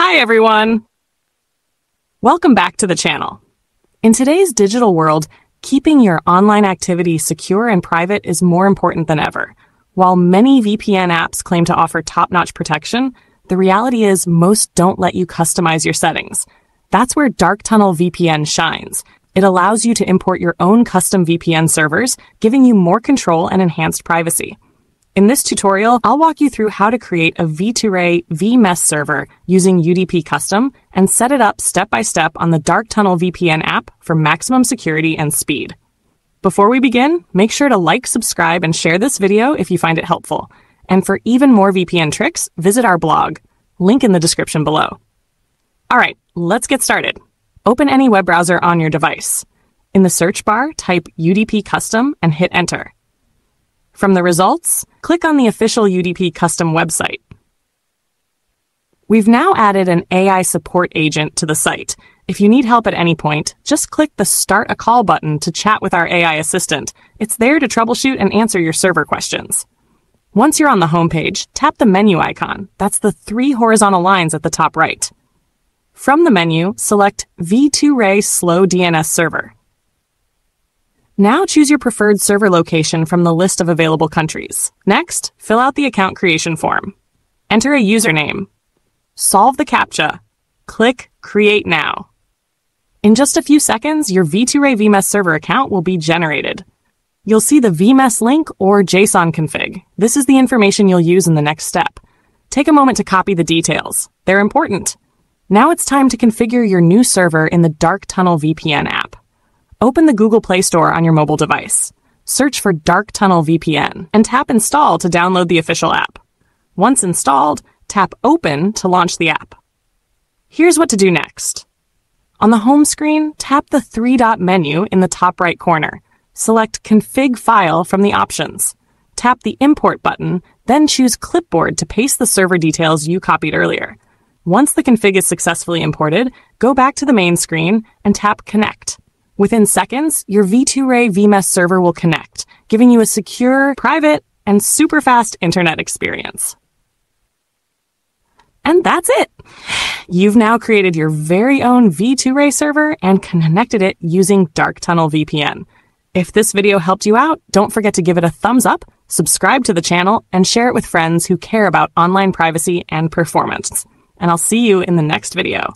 Hi, everyone. Welcome back to the channel. In today's digital world, keeping your online activity secure and private is more important than ever. While many VPN apps claim to offer top-notch protection, the reality is most don't let you customize your settings. That's where Dark Tunnel VPN shines. It allows you to import your own custom VPN servers, giving you more control and enhanced privacy. In this tutorial, I'll walk you through how to create a V2Ray vMess server using UDP Custom and set it up step by step on the Dark Tunnel VPN app for maximum security and speed. Before we begin, make sure to like, subscribe, and share this video if you find it helpful. And for even more VPN tricks, visit our blog. Link in the description below. Alright, let's get started. Open any web browser on your device. In the search bar, type UDP Custom and hit Enter. From the results, click on the official UDP custom website. We've now added an AI support agent to the site. If you need help at any point, just click the Start a Call button to chat with our AI assistant. It's there to troubleshoot and answer your server questions. Once you're on the homepage, tap the menu icon. That's the three horizontal lines at the top right. From the menu, select V2Ray Slow DNS Server. Now choose your preferred server location from the list of available countries. Next, fill out the account creation form. Enter a username. Solve the CAPTCHA. Click Create Now. In just a few seconds, your V2Ray vMess server account will be generated. You'll see the vMess link or JSON config. This is the information you'll use in the next step. Take a moment to copy the details. They're important. Now it's time to configure your new server in the Dark Tunnel VPN app. Open the Google Play Store on your mobile device. Search for Dark Tunnel VPN and tap Install to download the official app. Once installed, tap Open to launch the app. Here's what to do next. On the home screen, tap the three dot menu in the top right corner. Select Config File from the options. Tap the Import button, then choose Clipboard to paste the server details you copied earlier. Once the config is successfully imported, go back to the main screen and tap Connect. Within seconds, your V2Ray vMess server will connect, giving you a secure, private, and super fast internet experience. And that's it! You've now created your very own V2Ray server and connected it using Dark Tunnel VPN. If this video helped you out, don't forget to give it a thumbs up, subscribe to the channel, and share it with friends who care about online privacy and performance. And I'll see you in the next video.